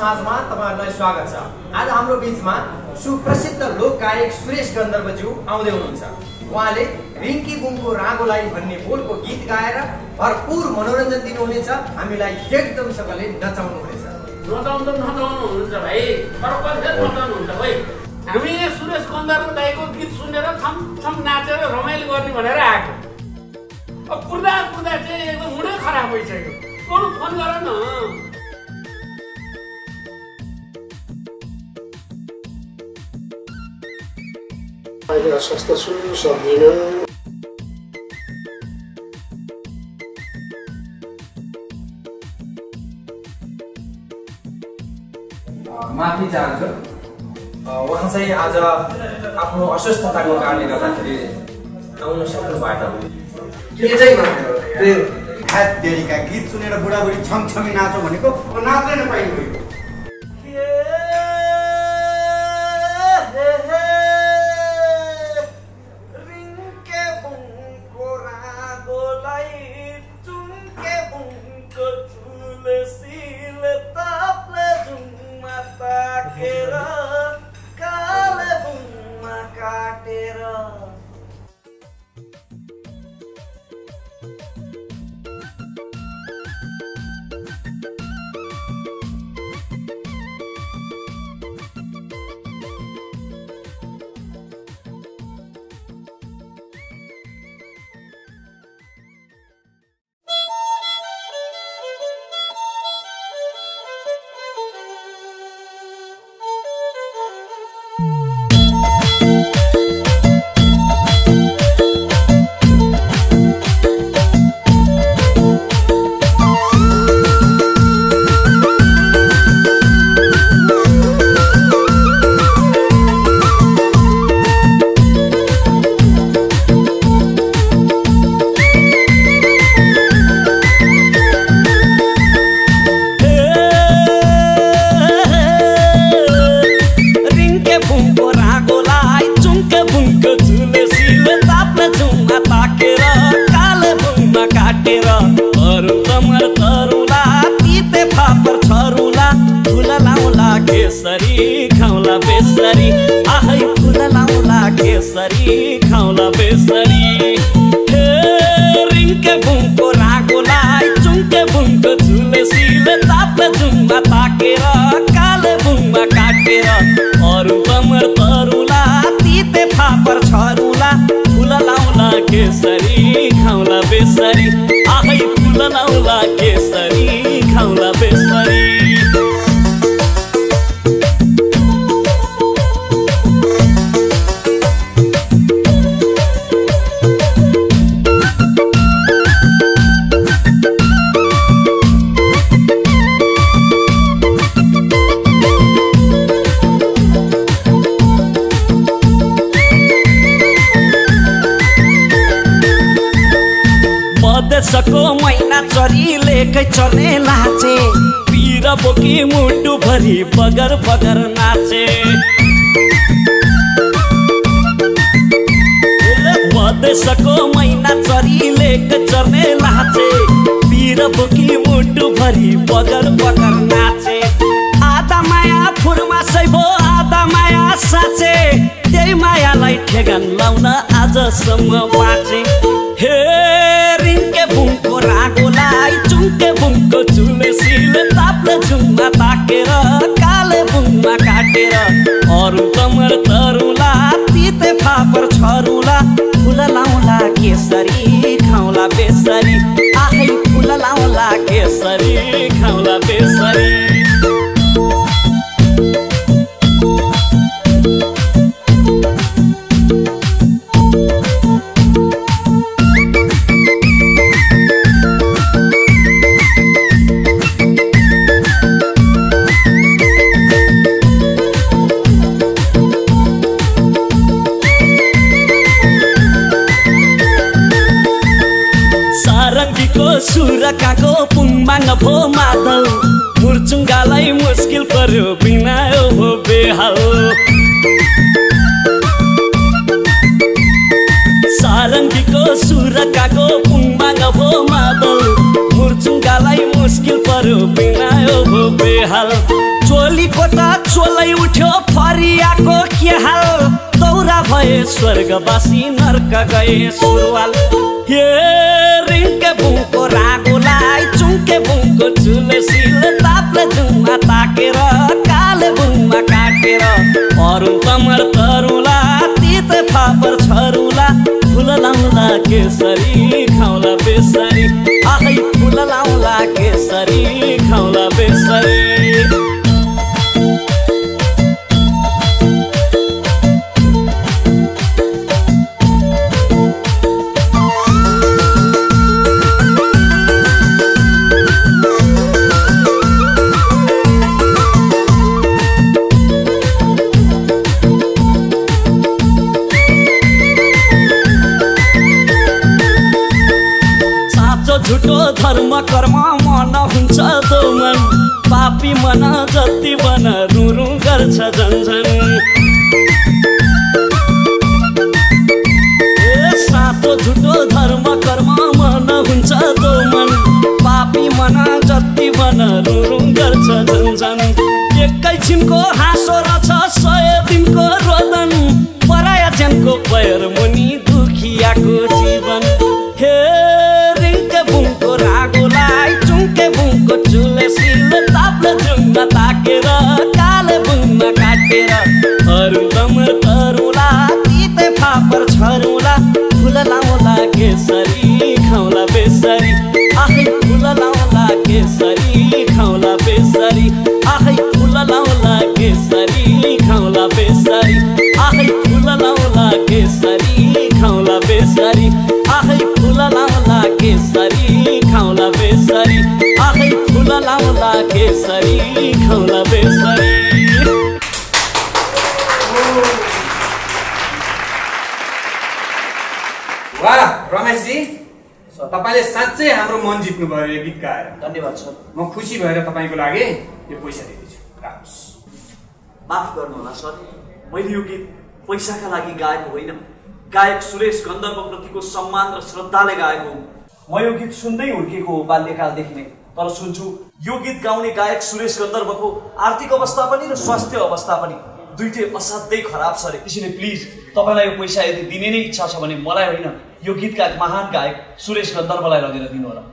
साँझमा तपाईँहरूलाई स्वागत छ। आज हाम्रो बिचमा सुप्रसिद्ध लोक गायक सुरेश गन्धर्वज्यू आउँदै हुनुहुन्छ। उहाँले रिङ्की बुङको रागोलाई भन्ने बोलको गीत गाएर भरपुर मनोरञ्जन दिनुहुनेछ। हामीलाई एकदमसँगले नचाउनुहुनेछ। नचाउनु त नचाउनु हुन्छ भाइ। तर कतिखेर नचाउनु हुन्छ भाइ हामी यहाँ सुरेश गन्धर्व दाईको गीत सुनेर छम छम नाचेर रमाइलो गर्ने भनेर आएको। अब कुर्दा कुर्दा चाहिँ एकदम मुडै खराब भइसक्यो। अरू फोन गर न। अहिले अस्वस्थ छु सक्दिनँ माफी चाहन्छु उहाँ चाहिँ आज आफ्नो अस्वस्थताको कारणले गर्दाखेरि आउन सक्नु भएन। गीत सुनेर बुढाबुढी छमछमी नाचो भनेको नाच्नै मधेसको मैना चरीलेकै चर्ने लाचे पिर बोकी मुटु भरि बगर बगर नाचे। मधेसको मैना चरीलेकै चर्ने लाचे पिर बोकी मुटु भरि बगर बगर नाचे। आधा माया फुरमा सैभो आधा माया साँचे। त्यही मायालाई ठेगान लाउन आजसम्म बाँचे। हे बुङको रागोलाई चुङ्के बुङको चुलेसीले ताप्ले झुङमा ताकेर काले बुङमा काटेर अरू कमर तरुला तिते फापर छरुला फुल लाउला केसरी खाउला बेसरी आहै फुल लाउला केसरी पुङमाङ भो मादल मुर्चुङ्गालाई मुस्किल पर्यो बिना हो बेहाल। सारङ्गीको सुरकाको पुङमाङ भो मादल। मुर्चुङ्गालाई मुस्किल पर्यो बिना हो बेहाल। चोलीको त चोलै उठ्यो फरियाको के हाल? दौरा भए स्वर्गवासी नर्क गए सुरुवाल। हे रिङ्के बुङको रागोलाई जुङमा ताकेर काले बुङमा काटेर अरू कमर तरुला तित फापर छरुला फुल लाउला केसरी खाउला बेसरी आखै फुल लाउला केसरी खाउला झुटो धर्म कर्म मन हुन्छ दोमन पापी मन जति बन रुरु गर्छ झन्झन। ए साँचो झुटो धर्म कर्म मन हुन्छ दोमन पापी मन जति बन रुरु गर्छ झन्झन। एकैछिनको हाँसो रहेछ सय दिनको रोदन। पराया ज्यानको पैर मुनि आखै फुल लाउला केसरी खाउला बेसरी। आखै फुल लाउला केसरी खाउला बेसरी। आखै फुल लाउला केसरी खाउला बेसरी। आखै फुल लाउला केसरी खाउला बेसरी। वाह रमेशजी। तपाईँले साँच्चै हाम्रो मन जित्नुभयो यो गीत गाएर। धन्यवाद सर। म खुसी भएर तपाईँको लागि यो पैसा दिँदैछु राख्नुहोस् माफ गर्नुहोला सर मैले यो गीत पैसाका लागि गाएको होइन गायक सुरेश गन्धर्वप्रतिको सम्मान र श्रद्धाले गाएको हुँ म यो गीत सुन्दै हुर्केको हो बाल्यकालदेखि नै तर सुन्छु यो गीत गाउने गायक सुरेश गन्धर्वको आर्थिक अवस्था पनि र स्वास्थ्य अवस्था पनि दुइटै असाध्यै खराब छ अरे त्यसैले प्लिज तपाईँलाई यो पैसा यदि दिने नै इच्छा छ भने मलाई होइन यो गीतका महान गायक सुरेश गन्धर्वलाई लगेर दिनुहोला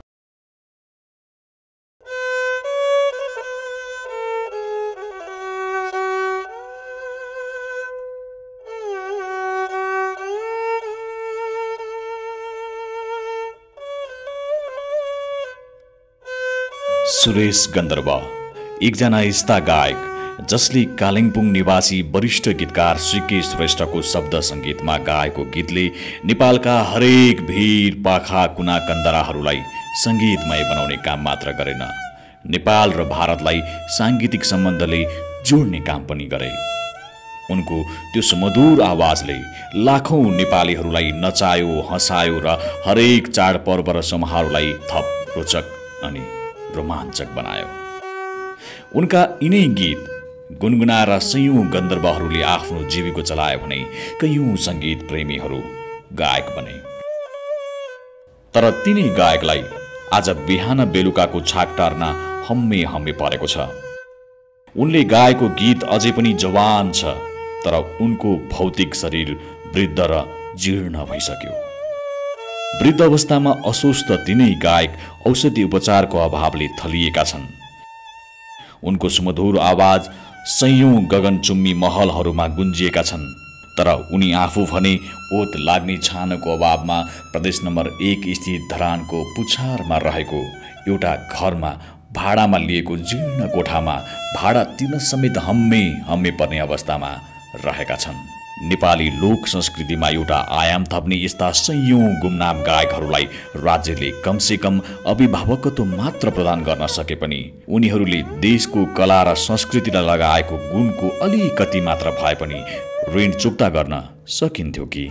सुरेश गन्धर्व एकजना यस्ता गायक जसले कालिम्पोङ निवासी वरिष्ठ गीतकार श्रीके श्रेष्ठको शब्द सङ्गीतमा गाएको गीतले नेपालका हरेक भिर पाखा कुना कन्दराहरूलाई सङ्गीतमय बनाउने काम मात्र गरेन। नेपाल र भारतलाई साङ्गीतिक सम्बन्धले जोड्ने काम पनि गरे। उनको त्यो सुमधुर आवाजले लाखौँ नेपालीहरूलाई नचायो हँसायो र हरेक चाडपर्व र समारोहलाई थप रोचक अनि रोमाञ्चक बनायो। उनका यिनै गीत गुनगुनाएर सयौँ गन्धर्वहरूले आफ्नो जीविको चलायो भने कैयौँ सङ्गीत प्रेमीहरू गायक बने। तर तिनै गायकलाई आज बिहान बेलुकाको छाक टार्न हम्मे हम्मे परेको छ। उनले गाएको गीत अझै पनि जवान छ तर उनको भौतिक शरीर वृद्ध र जीर्ण भइसक्यो। वृद्ध अवस्थामा अस्वस्थ तिनै गायक औषधि उपचारको अभावले थलिएका छन्। उनको सुमधुर आवाज सयौँ गगनचुम्बी महलहरूमा गुन्जिएका छन् तर उनी आफू भने ओत लाग्ने छानको अभावमा प्रदेश नम्बर एक स्थित धरानको पुछारमा रहेको एउटा घरमा भाडामा लिएको जीर्ण कोठामा भाडा तिर्न समेत हम्मे हम्मे पर्ने अवस्थामा रहेका छन्। नेपाली लोक संस्कृतिमा एउटा आयाम थप्ने यस्ता सयौँ गुमनाम गायकहरूलाई राज्यले कमसेकम अभिभावकत्व मात्र प्रदान गर्न सके पनि उनीहरूले देशको कला र संस्कृतिलाई लगाएको गुणको अलिकति मात्र भए पनि ऋण चुक्ता गर्न सकिन्थ्यो कि?